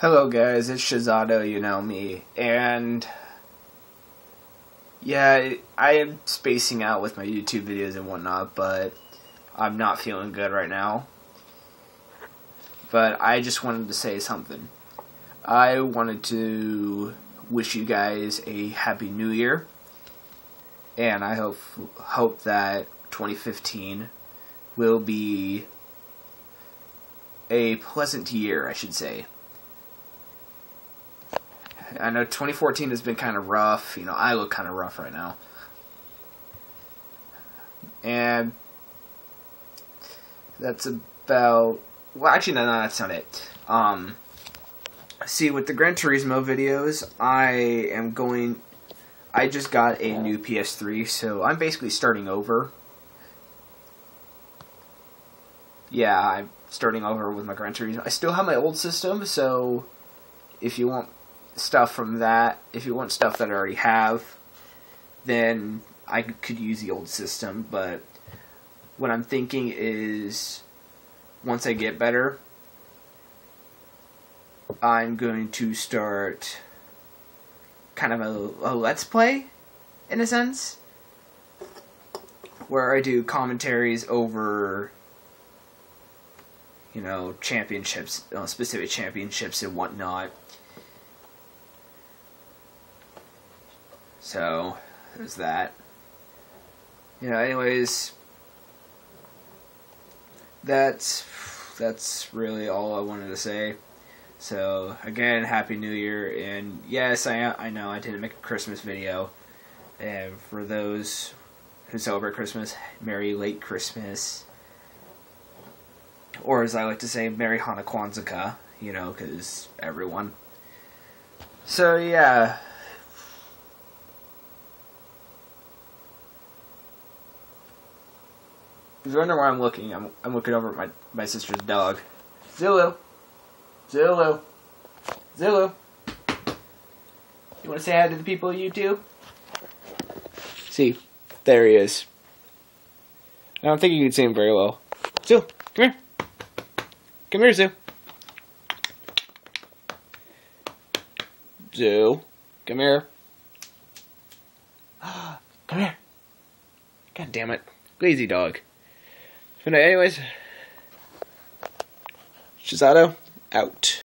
Hello guys, it's Shazado, you know me, and yeah, I am spacing out with my YouTube videos and whatnot, but I'm not feeling good right now. But I just wanted to say something. I wanted to wish you guys a happy new year, and I hope hope that 2015 will be a pleasant year, I should say. I know 2014 has been kind of rough. You know, I look kind of rough right now. And that's about. Well, actually, no, no, that's not it. Um, see, with the Gran Turismo videos, I am going. I just got a new PS3, so I'm basically starting over. Yeah, I'm starting over with my Gran Turismo. I still have my old system, so if you want stuff from that, if you want stuff that I already have, then I could use the old system. But what I'm thinking is once I get better, I'm going to start kind of a, a let's play, in a sense, where I do commentaries over, you know, championships, uh, specific championships and whatnot. So, there's that. You know, anyways, that's that's really all I wanted to say. So again, happy New Year, and yes, I I know I didn't make a Christmas video, and for those who celebrate Christmas, Merry late Christmas, or as I like to say, Merry Kwanzaa, you know, because everyone. So yeah. If you wonder why I'm looking, I'm, I'm looking over at my, my sister's dog. Zulu. Zulu. Zulu. You want to say hi to the people of YouTube? See, there he is. I don't think you can see him very well. Zoo, come here. Come here, Zoo. Zoo, come here. come here. God damn it. Lazy dog. But anyways, Shazado, out.